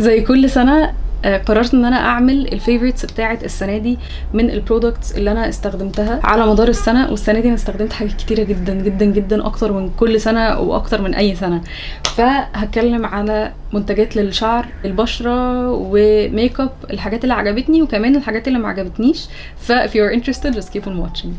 زي كل سنة آه، قررت إن أنا أعمل ال favorites بتاعت السنة دي من ال products اللي أنا استخدمتها على مدار السنة والسنة دي أنا استخدمت حاجات كتيرة جدا جدا جدا أكتر من كل سنة وأكتر من أي سنة. فهتكلم على منتجات للشعر البشرة و make up الحاجات اللي عجبتني وكمان الحاجات اللي ما عجبتنيش. ف if you're interested just keep on watching.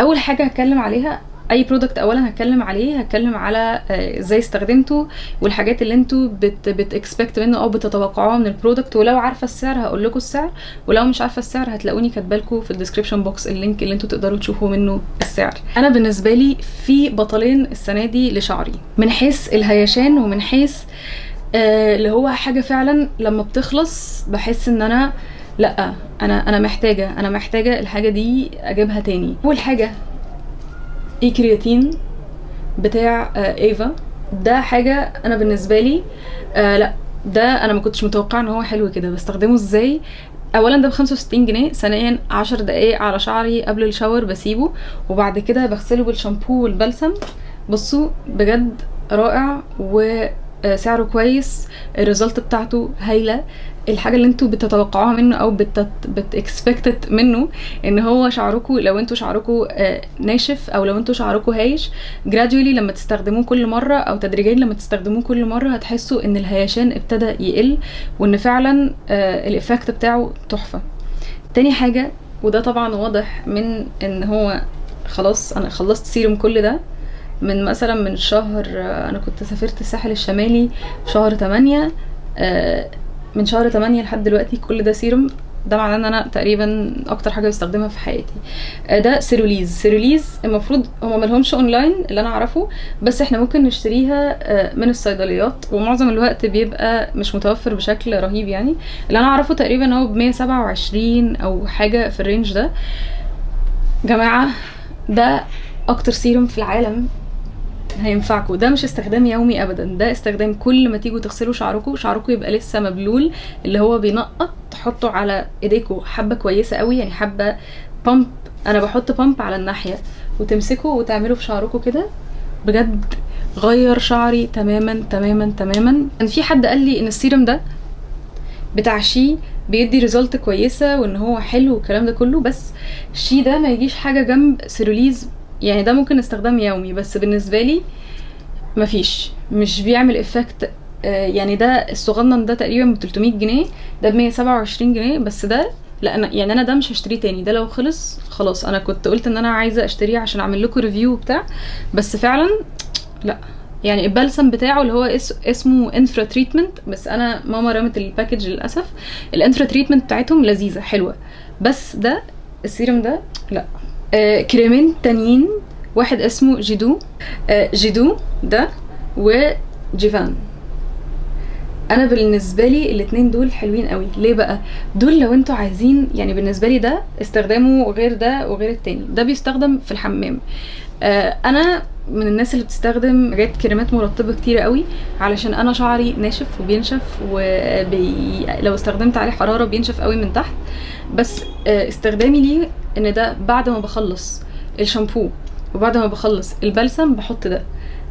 أول حاجة هتكلم عليها أي product اولا هتكلم عليه هتكلم على آه، إزاي استخدمته والحاجات اللي أنتوا بت بت expect منه أو بتتوقعوها من ال product ولو عارفة السعر هقول لكم السعر ولو مش عارفة السعر هتلاقوني كاتبة لكم في ال description box ال link اللي أنتوا تقدروا تشوفوا منه السعر. أنا بالنسبة لي في بطلين السنة دي لشعري من حيث الهيشان ومن حيث آه، اللي هو حاجة فعلا لما بتخلص بحس إن أنا لأ أنا أنا محتاجة أنا محتاجة الحاجة دي أجيبها تاني. أول حاجة اي كرياتين بتاع آه، إيفا. ده حاجة أنا بالنسبة لي آه لأ ده أنا ما كنتش متوقعه إن هو حلو كده. بستخدمه إزاي؟ اولا ده ب 65 جنيه ثانيا 10 دقايق على شعري قبل ال shower بسيبه وبعد كده بغسله بالشامبو والبلسم. بصوا بجد رائع وسعره كويس ال result بتاعته هايلة. الحاجة اللي أنتوا بتتوقعوها منه أو بت بت expect منه إن هو شعركم لو أنتوا شعركم آه، ناشف أو لو أنتوا شعركم هايش gradually لما تستخدموه كل مرة أو تدريجيا لما تستخدموه كل مرة هتحسوا إن الهيشان ابتدى يقل وإن فعلا آه، ال effect بتاعه تحفة. تاني حاجة وده طبعا واضح من إن هو خلاص أنا خلصت سيروم كل ده من مثلا من شهر آه، أنا كنت سافرت الساحل الشمالي في شهر 8 آه، من شهر 8 لحد دلوقتي كل ده سيروم. ده معناه إن أنا تقريبا أكتر حاجة بستخدمها في حياتي. آه، ده سيروليز سيروليز المفروض هما ملهمش أونلاين اللي أنا أعرفه بس إحنا ممكن نشتريها آه، من الصيدليات ومعظم الوقت بيبقى مش متوفر بشكل رهيب يعني. اللي أنا أعرفه تقريبا هو ب 127 أو حاجة في ال range ده. جماعة ده أكتر سيروم في العالم. هينفعكم ده مش استخدام يومي ابدا ده استخدام كل ما تيجوا تغسلوا شعركم شعركم يبقى لسه مبلول اللي هو بينقط تحطوا على ايديكم حبة كويسة قوي يعني حبة pump أنا بحط pump على الناحية. وتمسكوا وتعملوا في شعركم كده. بجد غير شعري تماما تماما تماما. كان في حد قال لي إن السيرم ده بتاع شي بيدي result كويسة وإن هو حلو والكلام ده كله بس شي ده ما يجيش حاجة جنب سيروليز يعني ده ممكن استخدام يومي بس بالنسبة لي مفيش. مش بيعمل effect يعني ده الصغنن ده تقريبا ب 300 جنيه ده ب 127 جنيه بس ده لا أنا يعني أنا ده مش هشتريه تاني. ده لو خلص خلاص. أنا كنت قلت إن أنا عايزة أشتريه عشان أعمل لكم review وبتاع بس فعلا لا. يعني البلسم بتاعه اللي هو اس اسمه infra treatment بس أنا ماما رمت ال package للأسف. ال infra treatment بتاعتهم لذيذة حلوة. بس ده السيرم ده لا. آه كريمين تانيين. واحد اسمه جيدو. آه جيدو ده وجيفان أنا بالنسبة لي الاتنين دول حلوين قوي. ليه بقى؟ دول لو أنتوا عايزين يعني بالنسبة لي ده استخدامه غير ده وغير التاني. ده بيستخدم في الحمام. آه أنا من الناس اللي بتستخدم حاجات كريمات مرطبة كتير قوي علشان أنا شعري ناشف وبينشف وبي... لو استخدمت عليه حرارة بينشف قوي من تحت. بس آه استخدامي ليه إن ده بعد ما بخلص الشامبو وبعد ما بخلص البلسم بحط ده.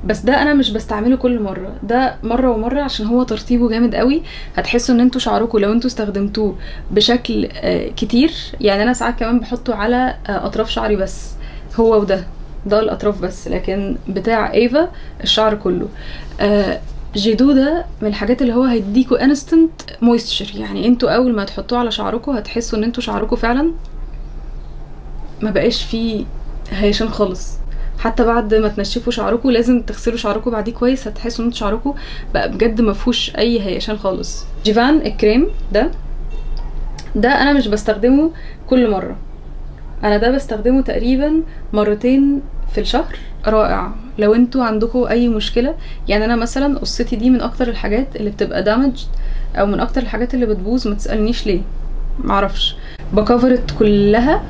بس ده أنا مش بستعمله كل مرة. ده مرة ومرة عشان هو ترطيبه جامد قوي. هتحسوا إن أنتوا شعركم لو أنتوا استخدمتوه بشكل آه كتير. يعني أنا ساعات كمان بحطه على آه أطراف شعري بس. هو وده. ده الأطراف بس. لكن بتاع إيفا الشعر كله. آه جيدو ده من الحاجات اللي هو هيديكوا instant مويستشر يعني أنتوا أول ما تحطوه على شعركم هتحسوا إن أنتوا شعركم فعلا ما بقاش فيه هيشان خالص. حتى بعد ما تنشفوا شعركم لازم تغسلوا شعركم بعديه كويس هتحسوا ان شعركم بقى بجد ما فيهوش أي هيشان خالص. جيفان الكريم ده ده أنا مش بستخدمه كل مرة. أنا ده بستخدمه تقريبا مرتين في الشهر. رائع. لو أنتوا عندكم أي مشكلة يعني أنا مثلا قصتي دي من أكتر الحاجات اللي بتبقى damage أو من أكتر الحاجات اللي بتبوظ ما تسألنيش ليه. معرفش ب cover ها كلها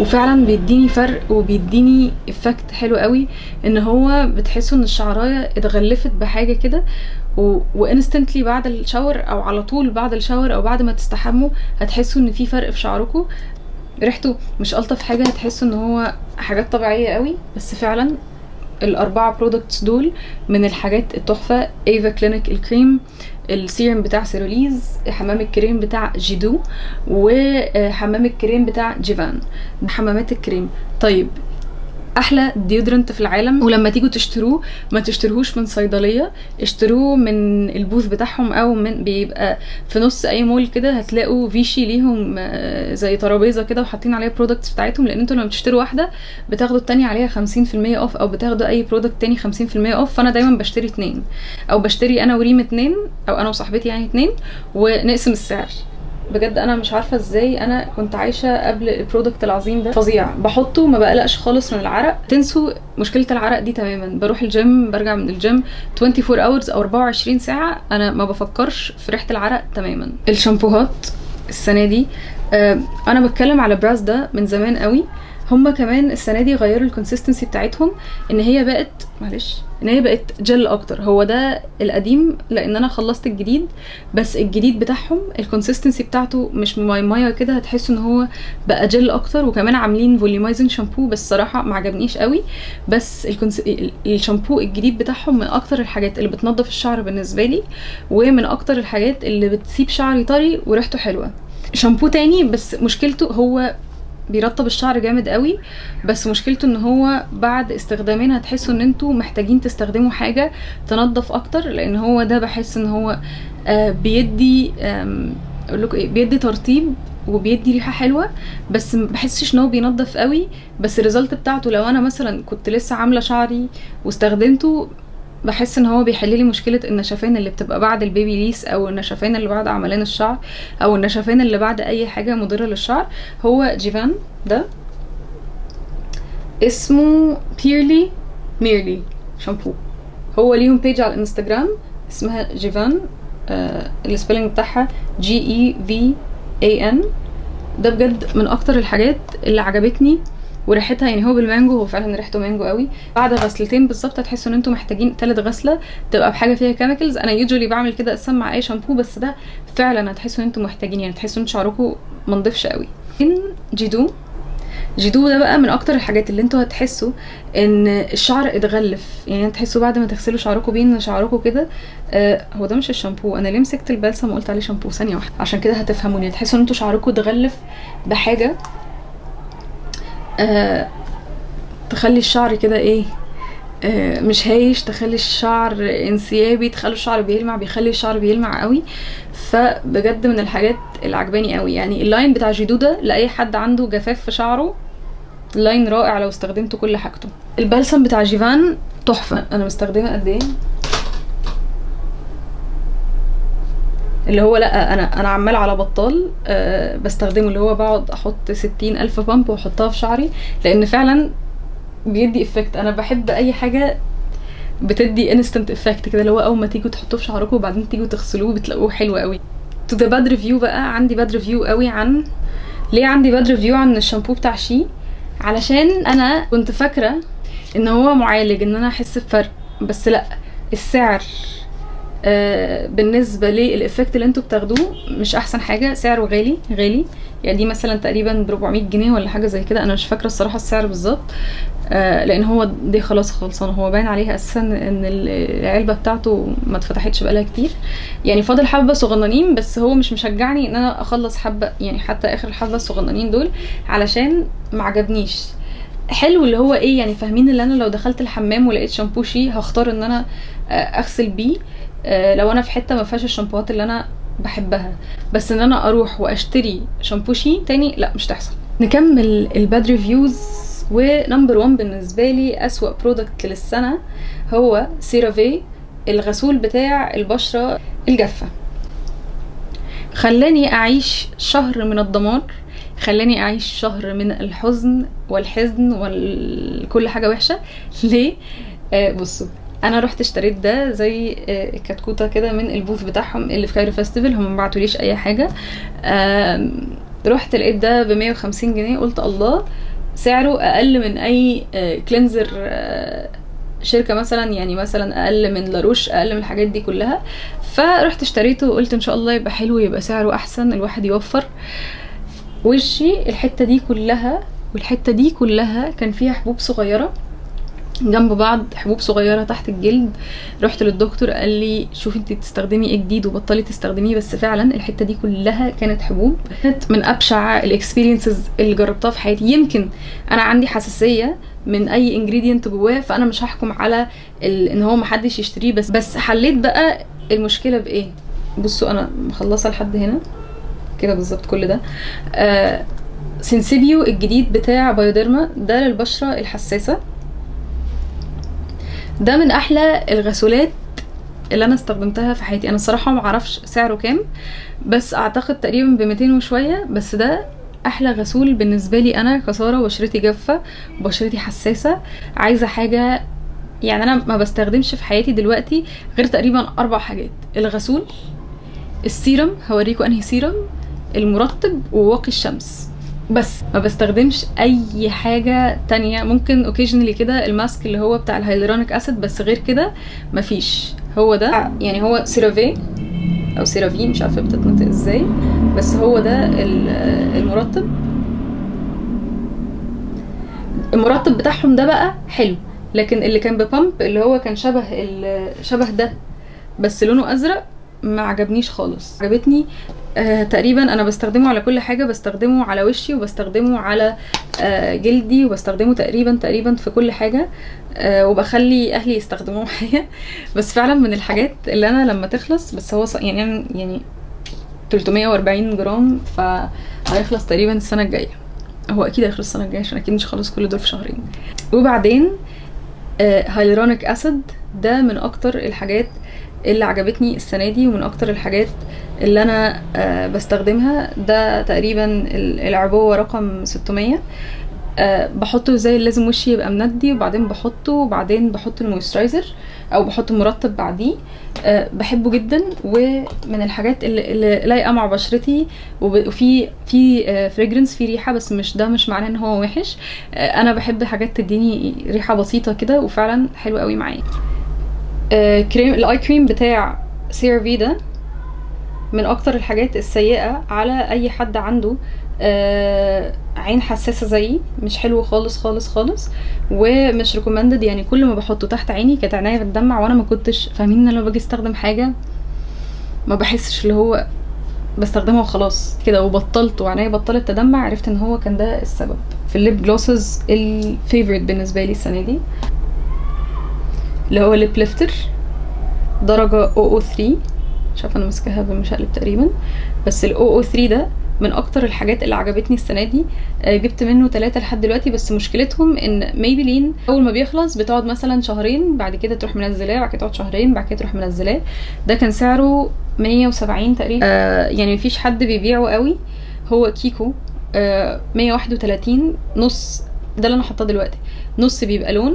وفعلا بيديني فرق وبيديني effect حلو قوي إن هو بتحسوا إن الشعراية اتغلفت بحاجة كده و... و instantly بعد ال shower أو على طول بعد ال shower أو بعد ما تستحموا هتحسوا إن في فرق في شعركم ريحته مش ألطف حاجة هتحسوا إن هو حاجات طبيعية قوي بس فعلا الأربعة products دول من الحاجات التحفة ايفا كلينيك الكريم السيرم بتاع سيروليز حمام الكريم بتاع جيدو وحمام الكريم بتاع جيفان. حمامات الكريم. طيب أحلى deodorant في العالم. ولما تيجوا تشتروه ما تشتروهوش من صيدلية اشتروه من ال booth بتاعهم أو من بيبقى في نص أي مول كده هتلاقوا فيشي ليهم آه، زي ترابيزة كده وحاطين عليها products بتاعتهم. لأن أنتوا لما بتشتروا واحدة بتاخدوا التانية عليها 50% off أو بتاخدوا أي product تاني 50% off فأنا دايما بشتري اتنين. أو بشتري أنا وريم اتنين أو أنا وصاحبتي يعني اتنين ونقسم السعر. بجد أنا مش عارفة إزاي أنا كنت عايشة قبل ال product العظيم ده فظيع. بحطه ما بقلقش خالص من العرق. تنسوا مشكلة العرق دي تماما. بروح الجيم برجع من الجيم 24 hours أو 24 ساعة. أنا ما بفكرش في ريحة العرق تماما. الشامبوهات السنة دي آه، أنا بتكلم على براز ده من زمان قوي. هما كمان السنة دي غيروا ال consistency بتاعتهم إن هي بقت معلش إن هي بقت جل أكتر. هو ده القديم لأن أنا خلصت الجديد بس الجديد بتاعهم ال consistency بتاعته مش ماي مايه كده هتحسوا إن هو بقى جل أكتر. وكمان عاملين volumizing shampoo بس صراحة ما عجبنيش قوي. بس ال cons... ال- الشامبو الجديد بتاعهم من أكتر الحاجات اللي بتنظف الشعر بالنسبة لي ومن أكتر الحاجات اللي بتسيب شعري طري وريحته حلوة. شامبو تاني بس مشكلته هو بيرطب الشعر جامد قوي بس مشكلته إن هو بعد استخدامين هتحسوا إن أنتوا محتاجين تستخدموا حاجة تنظف أكتر لأن هو ده بحس إن هو آه بيدي إيه بيدي ترطيب وبيدي ريحة حلوة بس ما بحسش إن هو بينظف قوي بس الريزلت بتاعته لو أنا مثلا كنت لسه عاملة شعري واستخدمته بحس إن هو بيحل لي مشكلة النشفان اللي بتبقى بعد ال baby liss أو النشفان اللي بعد عملان الشعر أو النشفان اللي بعد أي حاجة مضرة للشعر. هو جيفان ده اسمه بيرلي ميرلي شامبو هو ليهم page على الإنستجرام اسمها جيفان آه ال spelling بتاعها G I V A N ده بجد من أكتر الحاجات اللي عجبتني وريحتها يعني هو بالمانجو هو فعلا ريحته مانجو قوي. بعد غسلتين بالظبط هتحسوا إن أنتوا محتاجين تالت غسلة تبقى بحاجة فيها chemicals أنا usually بعمل كده أساسا مع أي شامبو بس ده فعلا هتحسوا إن أنتوا محتاجين يعني تحسوا إن شعركم منضفش قوي. جيدو. جيدو ده بقى من أكتر الحاجات اللي أنتوا هتحسوا إن الشعر اتغلف. يعني تحسوا بعد ما تغسلوا شعركم بيه ان شعركم كده آه هو ده مش الشامبو. أنا ليه مسكت البلسم وقلت عليه شامبو ثانية واحدة. عشان كده هتفهموني. تحسوا إن أنتوا شعركم اتغلف بحاجة. آه تخلي الشعر كده إيه؟ آه مش هايش تخلي الشعر انسيابي تخلي الشعر بيلمع بيخلي الشعر بيلمع قوي. فبجد من الحاجات اللي عجباني قوي. يعني ال line بتاع جيدو ده لأي حد عنده جفاف في شعره لاين رائع لو استخدمته كل حاجته. البلسم بتاع جيفان تحفة. أنا مستخدمة قد إيه؟ اللي هو لا أنا أنا عمال على بطال أه بستخدمه اللي هو بقعد أحط ستين ألف pump وأحطها في شعري لأن فعلا بيدي effect أنا بحب أي حاجة بتدي instant effect كده اللي هو أول ما تيجوا تحطوه في شعركم وبعدين تيجوا تغسلوه بتلاقوه حلو قوي to the bad review بقى عندي bad review قوي عن ليه عندي bad review عن الشامبو بتاع شي؟ علشان أنا كنت فاكرة إن هو معالج إن أنا أحس بفرق بس لا السعر بالنسبة للإفكت اللي أنتوا بتاخدوه مش أحسن حاجة. سعره غالي غالي. يعني دي مثلا تقريبا ب 400 جنيه ولا حاجة زي كده. أنا مش فاكرة الصراحة السعر بالظبط. آه لأن هو دي خلاص خلصان هو باين عليها أساسا إن العلبة بتاعته ما اتفتحتش بقالها كتير. يعني فاضل حبة صغننين بس هو مش مشجعني إن أنا أخلص حبة يعني حتى آخر الحبة الصغننين دول علشان ما عجبنيش. حلو اللي هو إيه يعني فاهمين اللي أنا لو دخلت الحمام ولقيت شامبو شي هختار إن أنا أغسل بيه. آه لو أنا في حتة ما فيهاش الشامبوهات اللي أنا بحبها بس إن أنا أروح وأشتري شامبو شي تاني لأ مش تحصل. نكمل ال bad reviews و number 1 بالنسبة لي أسوأ product للسنة هو سيرافي الغسول بتاع البشرة الجافة. خلاني أعيش شهر من الدمار خلاني أعيش شهر من الحزن والحزن وكل حاجة وحشة. ليه؟ آه بصوا أنا رحت اشتريت ده زي كتكوتة كده من ال booth بتاعهم اللي في كايرو فيستيفال هم ما أي حاجة. رحت لقيت ده ب 150 جنيه قلت الله سعره أقل من أي cleanser شركة مثلا يعني مثلا أقل من لاروش أقل من الحاجات دي كلها. فرحت اشتريته وقلت إن شاء الله يبقى حلو يبقى سعره أحسن الواحد يوفر. وشي الحتة دي كلها والحتة دي كلها كان فيها حبوب صغيرة. جنب بعض حبوب صغيرة تحت الجلد. رحت للدكتور قال لي شوفي انت بتستخدمي إيه جديد وبطلي تستخدميه بس فعلا الحتة دي كلها كانت حبوب. كانت من أبشع ال experiences اللي جربتها في حياتي. يمكن أنا عندي حساسية من أي ingredient جواه فأنا مش هحكم على. إن هو محدش يشتريه بس. بس حليت بقى المشكلة بإيه؟ بصوا أنا مخلصة لحد هنا. كده بالظبط كل ده. آه سنسيبيو الجديد بتاع بايوديرما ده للبشرة الحساسة. ده من أحلى الغسولات اللي أنا استخدمتها في حياتي. أنا الصراحة ما أعرفش سعره كام بس أعتقد تقريبا ب 200 وشوية بس ده أحلى غسول بالنسبة لي أنا كسارة. بشرتي جافة وبشرتي حساسة. عايزة حاجة يعني أنا ما بستخدمش في حياتي دلوقتي غير تقريبا أربع حاجات. الغسول السيرم هوريكم أنهي سيرم المرطب وواقي الشمس. بس ما بستخدمش أي حاجة تانية. ممكن occasionally كده ال mask اللي هو بتاع ال hyaluronic acid بس غير كده مفيش. هو ده يعني هو سيرافي أو سيرافي مش عارفة بتتنطق إزاي بس هو ده المرطب. المرطب بتاعهم ده بقى حلو لكن اللي كان ببامب اللي هو كان شبه شبه ده بس لونه أزرق ما عجبنيش خالص. عجبتني آه تقريبا أنا بستخدمه على كل حاجة بستخدمه على وشي وبستخدمه على آه جلدي وبستخدمه تقريبا تقريبا في كل حاجة آه وبخلي أهلي يستخدموه معايا. بس فعلا من الحاجات اللي أنا لما تخلص بس هو يعني يعني 340 جرام فهيخلص تقريبا السنة الجاية. هو أكيد هيخلص السنة الجاية عشان أكيد مش هخلص كل دول في شهرين. وبعدين آه hyaluronic acid ده من أكتر الحاجات اللي عجبتني السنة دي ومن أكتر الحاجات اللي أنا أه بستخدمها ده تقريبا العبوة رقم 600 أه بحطه زي لازم وشي يبقى مندي وبعدين بحطه وبعدين بحط ال moisturizer أو بحط مرطب بعديه. أه بحبه جدا ومن الحاجات اللي, لايقة مع بشرتي وفي في fragrance في ريحة بس مش ده مش معناه إن هو وحش. أنا بحب حاجات تديني ريحة بسيطة كده وفعلا حلو قوي معايا. كريم ال eye cream بتاع سيرافي ده من أكتر الحاجات السيئة على أي حد عنده آه عين حساسة زيي مش حلو خالص خالص خالص ومش recommended يعني كل ما بحطه تحت عيني كانت عينيا بتدمع وأنا ما كنتش فاهمين إن أنا باجي أستخدم حاجة ما بحسش اللي هو بستخدمها وخلاص كده وبطلت وعينيا بطلت تدمع عرفت إن هو كان ده السبب. في ال lip glosses ال favorite بالنسبة لي السنة دي. اللي هو lip lifter درجة OO3 مش عارفة أنا ماسكاها بمشقلب تقريبا. بس ال OO3 ده من أكتر الحاجات اللي عجبتني السنة دي. آه جبت منه ثلاثة لحد دلوقتي. بس مشكلتهم إن ميبلين أول ما بيخلص بتقعد مثلا شهرين بعد كده تروح منزلاه بعد كده تقعد شهرين بعد كده تروح منزلاه. ده كان سعره 170 تقريبا. آه يعني مفيش حد بيبيعه قوي. هو كيكو. آه 131 نص ده اللي أنا حاطاه دلوقتي. نص بيبقى لون.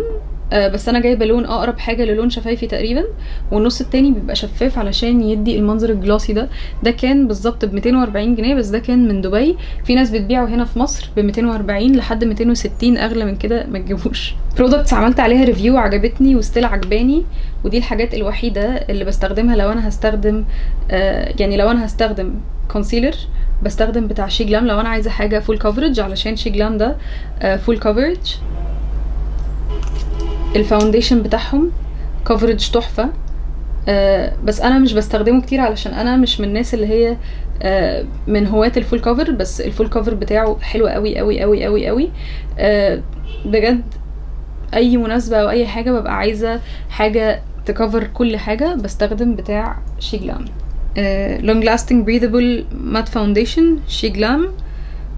بس أنا جايبة لون أقرب حاجة للون شفايفي تقريبا والنص التاني بيبقى شفاف علشان يدي المنظر ال glassy ده. ده كان بالظبط ب 240 جنيه بس ده كان من دبي. في ناس بتبيعه هنا في مصر ب 240 لحد 260 أغلى من كده ما تجيبوش. products عملت عليها review عجبتني و still عجباني ودي الحاجات الوحيدة اللي بستخدمها لو أنا هستخدم آه يعني لو أنا هستخدم concealer بستخدم بتاع Sheglam. لو أنا عايزة حاجة full coverage علشان Sheglam ده آه full coverage ال foundation بتاعهم coverage تحفة. آه بس أنا مش بستخدمه كتير علشان أنا مش من الناس اللي هي آه من هواة ال full cover بس ال full cover بتاعه حلو قوي قوي قوي قوي قوي. آه بجد أي مناسبة أو أي حاجة ببقى عايزة حاجة تكفر كل حاجة بستخدم بتاع Sheglam long lasting breathable matte foundation Sheglam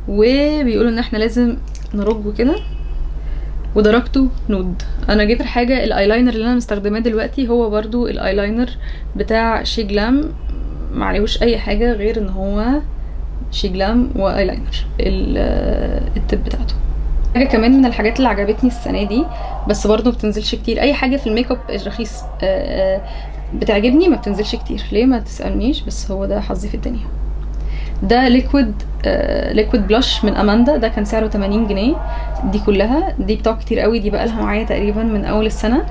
وبيقولوا إن إحنا لازم نرجه كده. ودرجته nude. أنا جبت حاجة الأيلاينر اللي أنا مستخدماه دلوقتي هو برضو الأيلاينر بتاع Sheglam. معليهوش أي حاجة غير إن هو Sheglam و eyeliner ال tip بتاعته. حاجة كمان من الحاجات اللي عجبتني السنة دي بس برضو ما بتنزلش كتير. أي حاجة في الميك أب الرخيص بتعجبني ما بتنزلش كتير. ليه؟ ما تسألنيش بس هو ده حظي في الدنيا. ده liquid آه liquid blush من اماندا ده كان سعره 80 جنيه. دي كلها. دي بتوع كتير قوي. دي بقى لها معايا تقريبا من أول السنة.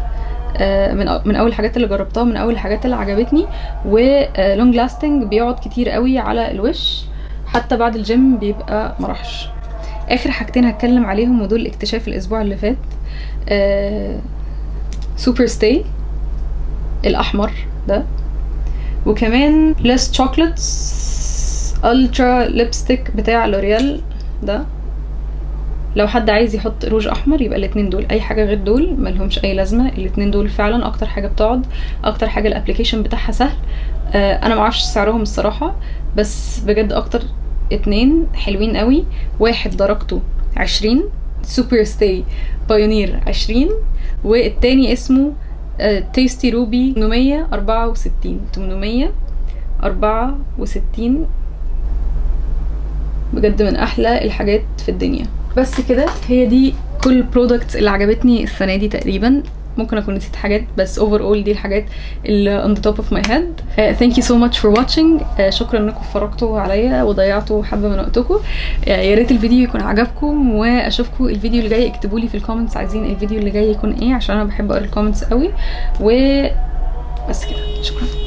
آه من من أول الحاجات اللي جربتها من أول الحاجات اللي عجبتني. و long lasting بيقعد كتير قوي على الوش. حتى بعد الجيم بيبقى مرحش آخر حاجتين هتكلم عليهم ودول اكتشاف الأسبوع اللي فات. آه Super Stay الأحمر ده. وكمان Les Chocolats ultra lipstick بتاع L'Oréal ده. لو حد عايز يحط روج أحمر يبقى الاتنين دول. أي حاجة غير دول ملهمش أي لازمة. الاتنين دول فعلا أكتر حاجة بتقعد. أكتر حاجة ال application بتاعها سهل. آه أنا معرفش سعرهم الصراحة بس بجد أكتر اتنين حلوين قوي. واحد درجته عشرين Super Stay Pioneer عشرين والتاني اسمه Tasty Ruby 864 864 بجد من أحلى الحاجات في الدنيا. بس كده هي دي كل ال products اللي عجبتني السنة دي تقريبا. ممكن أكون نسيت حاجات بس overall دي الحاجات اللي on the top of my head. You so much for watching. Uh, شكرا إنكم اتفرجتوا عليا وضيعتوا حبة من وقتكم. Uh, يا ريت الفيديو يكون عجبكم وأشوفكم الفيديو اللي جاي. اكتبوا لي في ال comments عايزين الفيديو اللي جاي يكون إيه عشان أنا بحب أقرأ ال comments قوي. و بس كده. شكرا.